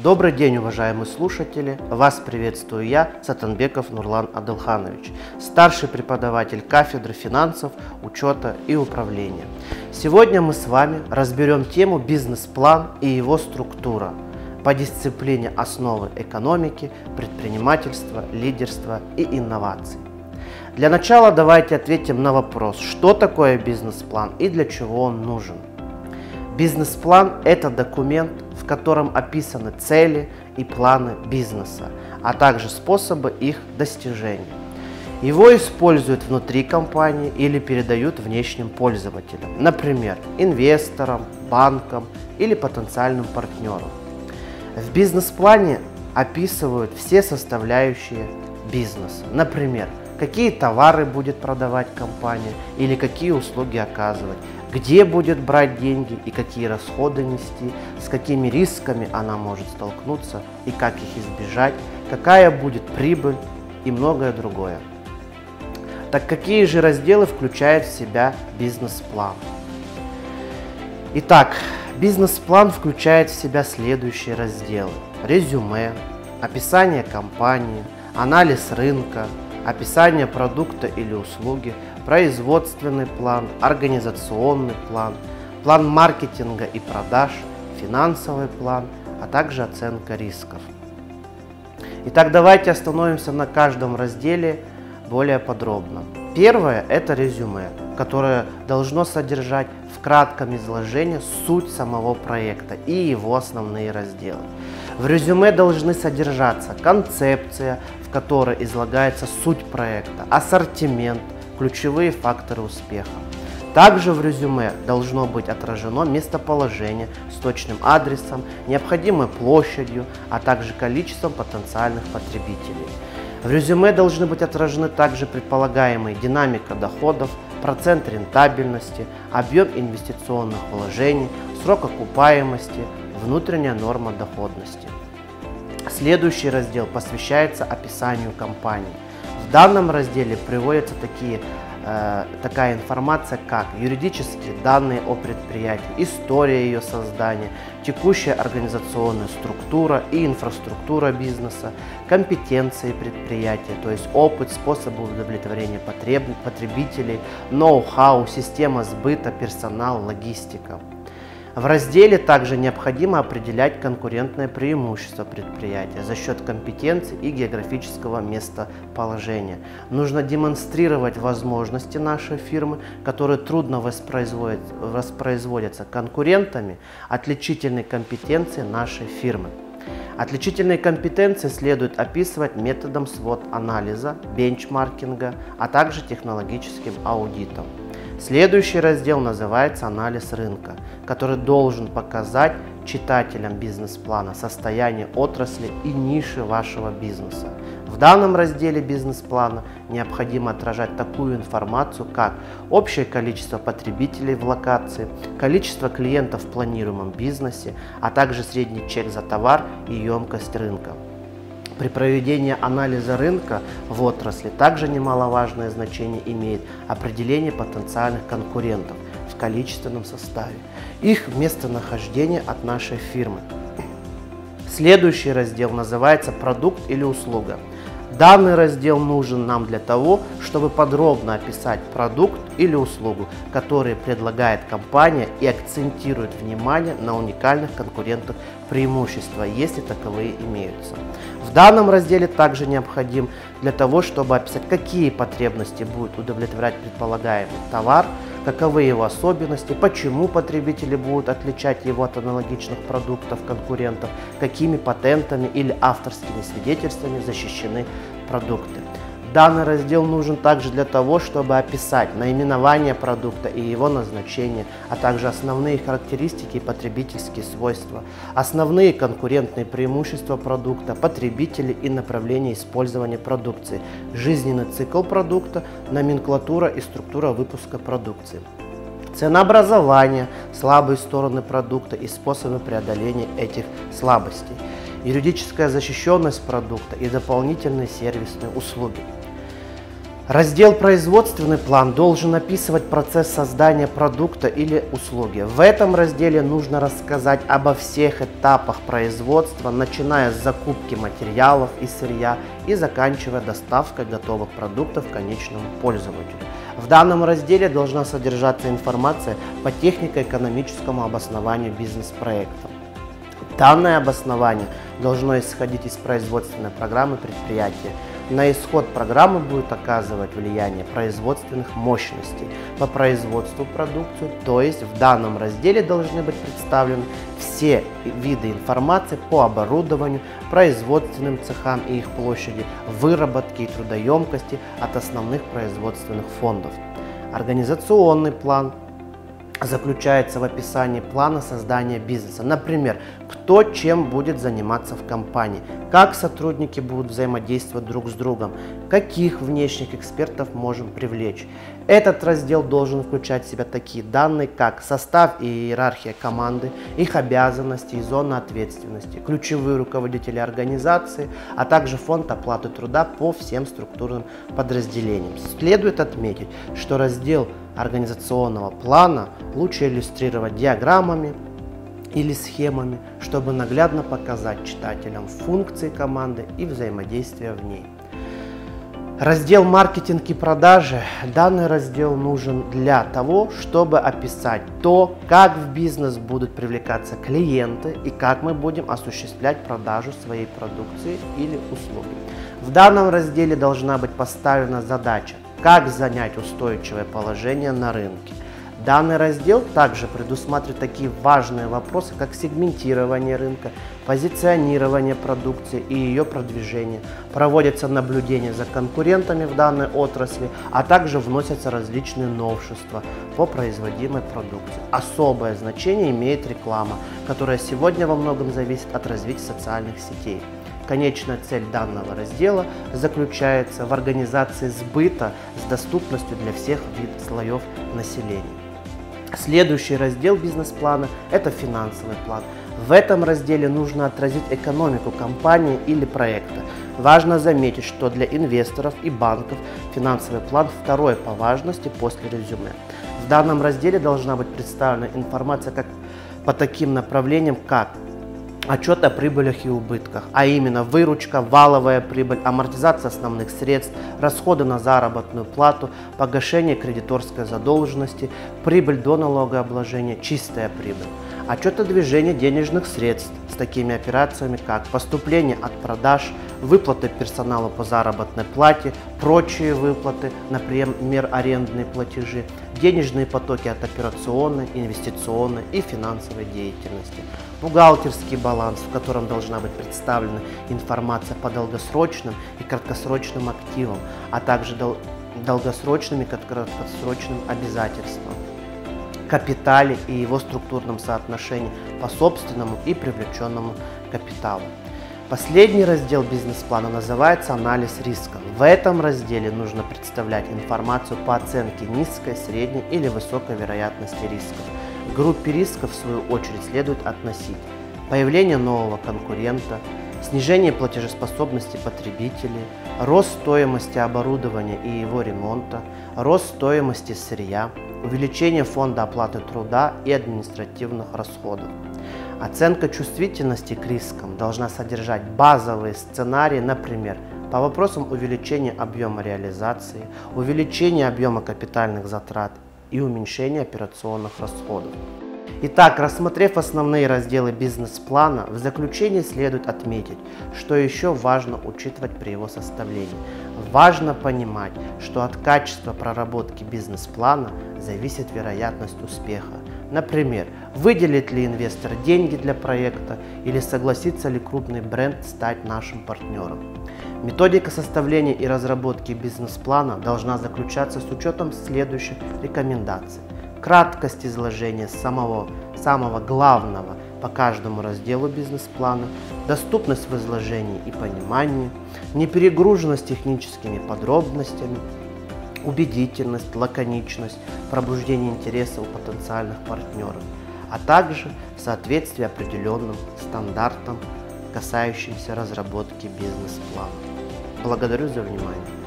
Добрый день, уважаемые слушатели! Вас приветствую я, Сатанбеков Нурлан Адылханович, старший преподаватель кафедры финансов, учета и управления. Сегодня мы с вами разберем тему бизнес-план и его структура по дисциплине основы экономики, предпринимательства, лидерства и инноваций. Для начала давайте ответим на вопрос, что такое бизнес-план и для чего он нужен. Бизнес-план – это документ, котором описаны цели и планы бизнеса, а также способы их достижения. Его используют внутри компании или передают внешним пользователям, например, инвесторам, банкам или потенциальным партнерам. В бизнес-плане описывают все составляющие бизнеса, например, какие товары будет продавать компания или какие услуги оказывать, где будет брать деньги и какие расходы нести, с какими рисками она может столкнуться и как их избежать, какая будет прибыль и многое другое. Так какие же разделы включает в себя бизнес-план? Итак, бизнес-план включает в себя следующие разделы. Резюме, описание компании, анализ рынка, описание продукта или услуги, производственный план, организационный план, план маркетинга и продаж, финансовый план, а также оценка рисков. Итак, давайте остановимся на каждом разделе более подробно. Первое – это резюме, которое должно содержать в кратком изложении суть самого проекта и его основные разделы. В резюме должны содержаться концепция, в которой излагается суть проекта, ассортимент, ключевые факторы успеха. Также в резюме должно быть отражено местоположение с точным адресом, необходимой площадью, а также количеством потенциальных потребителей. В резюме должны быть отражены также предполагаемые динамика доходов, процент рентабельности, объем инвестиционных вложений, срок окупаемости, внутренняя норма доходности. Следующий раздел посвящается описанию компании. В данном разделе приводятся такие, э, такая информация, как юридические данные о предприятии, история ее создания, текущая организационная структура и инфраструктура бизнеса, компетенции предприятия, то есть опыт, способы удовлетворения потреб, потребителей, ноу-хау, система сбыта, персонал, логистика. В разделе также необходимо определять конкурентное преимущество предприятия за счет компетенций и географического местоположения. Нужно демонстрировать возможности нашей фирмы, которые трудно воспроизводятся конкурентами, отличительные компетенции нашей фирмы. Отличительные компетенции следует описывать методом свод-анализа, бенчмаркинга, а также технологическим аудитом. Следующий раздел называется «Анализ рынка», который должен показать читателям бизнес-плана состояние отрасли и ниши вашего бизнеса. В данном разделе бизнес-плана необходимо отражать такую информацию, как общее количество потребителей в локации, количество клиентов в планируемом бизнесе, а также средний чек за товар и емкость рынка. При проведении анализа рынка в отрасли также немаловажное значение имеет определение потенциальных конкурентов в количественном составе, их местонахождение от нашей фирмы. Следующий раздел называется «Продукт или услуга». Данный раздел нужен нам для того, чтобы подробно описать продукт или услугу, который предлагает компания и акцентирует внимание на уникальных конкурентах преимущества, если таковые имеются. В данном разделе также необходим для того, чтобы описать, какие потребности будет удовлетворять предполагаемый товар, каковы его особенности, почему потребители будут отличать его от аналогичных продуктов конкурентов, какими патентами или авторскими свидетельствами защищены продукты. Данный раздел нужен также для того, чтобы описать наименование продукта и его назначение, а также основные характеристики и потребительские свойства, основные конкурентные преимущества продукта, потребители и направление использования продукции, жизненный цикл продукта, номенклатура и структура выпуска продукции. Ценообразование, слабые стороны продукта и способы преодоления этих слабостей юридическая защищенность продукта и дополнительные сервисные услуги. Раздел «Производственный план» должен описывать процесс создания продукта или услуги. В этом разделе нужно рассказать обо всех этапах производства, начиная с закупки материалов и сырья и заканчивая доставкой готовых продуктов конечному пользователю. В данном разделе должна содержаться информация по технико-экономическому обоснованию бизнес-проекта. Данное обоснование должно исходить из производственной программы предприятия, на исход программы будет оказывать влияние производственных мощностей по производству продукции, то есть в данном разделе должны быть представлены все виды информации по оборудованию, производственным цехам и их площади, выработке и трудоемкости от основных производственных фондов. Организационный план заключается в описании плана создания бизнеса. Например, кто чем будет заниматься в компании, как сотрудники будут взаимодействовать друг с другом, каких внешних экспертов можем привлечь. Этот раздел должен включать в себя такие данные, как состав и иерархия команды, их обязанности и зона ответственности, ключевые руководители организации, а также фонд оплаты труда по всем структурным подразделениям. Следует отметить, что раздел организационного плана лучше иллюстрировать диаграммами или схемами, чтобы наглядно показать читателям функции команды и взаимодействия в ней. Раздел «Маркетинг и продажи». Данный раздел нужен для того, чтобы описать то, как в бизнес будут привлекаться клиенты и как мы будем осуществлять продажу своей продукции или услуги. В данном разделе должна быть поставлена задача как занять устойчивое положение на рынке. Данный раздел также предусматривает такие важные вопросы, как сегментирование рынка, позиционирование продукции и ее продвижение. Проводятся наблюдения за конкурентами в данной отрасли, а также вносятся различные новшества по производимой продукции. Особое значение имеет реклама, которая сегодня во многом зависит от развития социальных сетей. Конечная цель данного раздела заключается в организации сбыта с доступностью для всех вид слоев населения. Следующий раздел бизнес-плана – это финансовый план. В этом разделе нужно отразить экономику компании или проекта. Важно заметить, что для инвесторов и банков финансовый план второй по важности после резюме. В данном разделе должна быть представлена информация как по таким направлениям, как отчет о прибылях и убытках, а именно выручка, валовая прибыль, амортизация основных средств, расходы на заработную плату, погашение кредиторской задолженности, прибыль до налогообложения, чистая прибыль. Отчет о движении денежных средств с такими операциями, как поступление от продаж, выплаты персоналу по заработной плате, прочие выплаты, например, арендные платежи, денежные потоки от операционной, инвестиционной и финансовой деятельности. Бухгалтерский баланс, в котором должна быть представлена информация по долгосрочным и краткосрочным активам, а также дол долгосрочным и краткосрочным обязательствам, капитале и его структурном соотношении по собственному и привлеченному капиталу. Последний раздел бизнес-плана называется «Анализ риска». В этом разделе нужно представлять информацию по оценке низкой, средней или высокой вероятности рисков к группе рисков, в свою очередь, следует относить появление нового конкурента, снижение платежеспособности потребителей, рост стоимости оборудования и его ремонта, рост стоимости сырья, увеличение фонда оплаты труда и административных расходов. Оценка чувствительности к рискам должна содержать базовые сценарии, например, по вопросам увеличения объема реализации, увеличения объема капитальных затрат и уменьшения операционных расходов. Итак, рассмотрев основные разделы бизнес-плана, в заключение следует отметить, что еще важно учитывать при его составлении. Важно понимать, что от качества проработки бизнес-плана зависит вероятность успеха. Например, выделит ли инвестор деньги для проекта или согласится ли крупный бренд стать нашим партнером. Методика составления и разработки бизнес-плана должна заключаться с учетом следующих рекомендаций. Краткость изложения самого, самого главного по каждому разделу бизнес-плана, доступность в изложении и понимании, неперегруженность техническими подробностями, убедительность, лаконичность, пробуждение интереса у потенциальных партнеров, а также соответствие определенным стандартам, касающимся разработки бизнес-плана. Благодарю за внимание.